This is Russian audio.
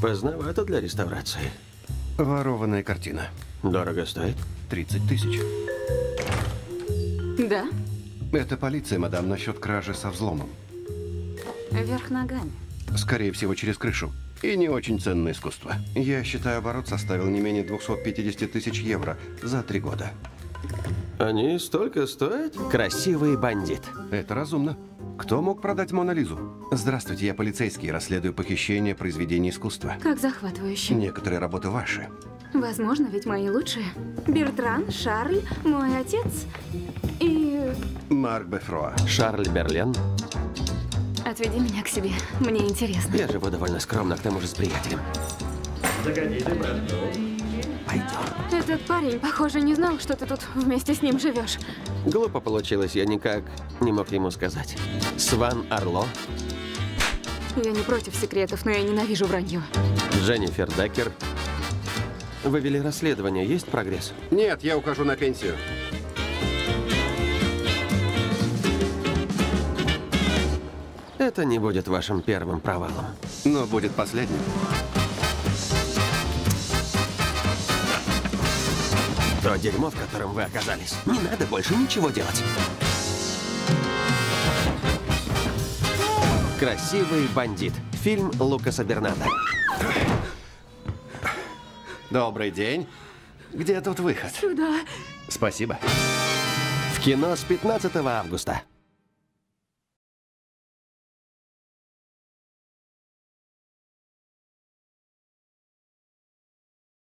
Поздновато для реставрации. Ворованная картина. Дорого стоит? 30 тысяч. Да? Это полиция, мадам, насчет кражи со взломом. Вверх ногами. Скорее всего, через крышу. И не очень ценное искусство. Я считаю, оборот составил не менее 250 тысяч евро за три года. Они столько стоят? Красивый бандит. Это разумно. Кто мог продать Мона Лизу? Здравствуйте, я полицейский, расследую похищение произведений искусства. Как захватывающе. Некоторые работы ваши. Возможно, ведь мои лучшие. Бертран, Шарль, мой отец и... Марк Бефроа. Шарль Берлен. Отведи меня к себе. Мне интересно. Я живу довольно скромно, к тому же с приятелем. Пойдем. Этот парень, похоже, не знал, что ты тут вместе с ним живешь. Глупо получилось, я никак не мог ему сказать. Сван Орло, Я не против секретов, но я ненавижу вранье. Дженнифер Деккер. Вы вели расследование, есть прогресс? Нет, я ухожу на пенсию. Это не будет вашим первым провалом. Но будет последним. То дерьмо, в котором вы оказались. Не надо больше ничего делать. Красивый бандит. Фильм Лукаса Бернарда. Добрый день. Где тут выход? Сюда. Спасибо. В кино с 15 августа.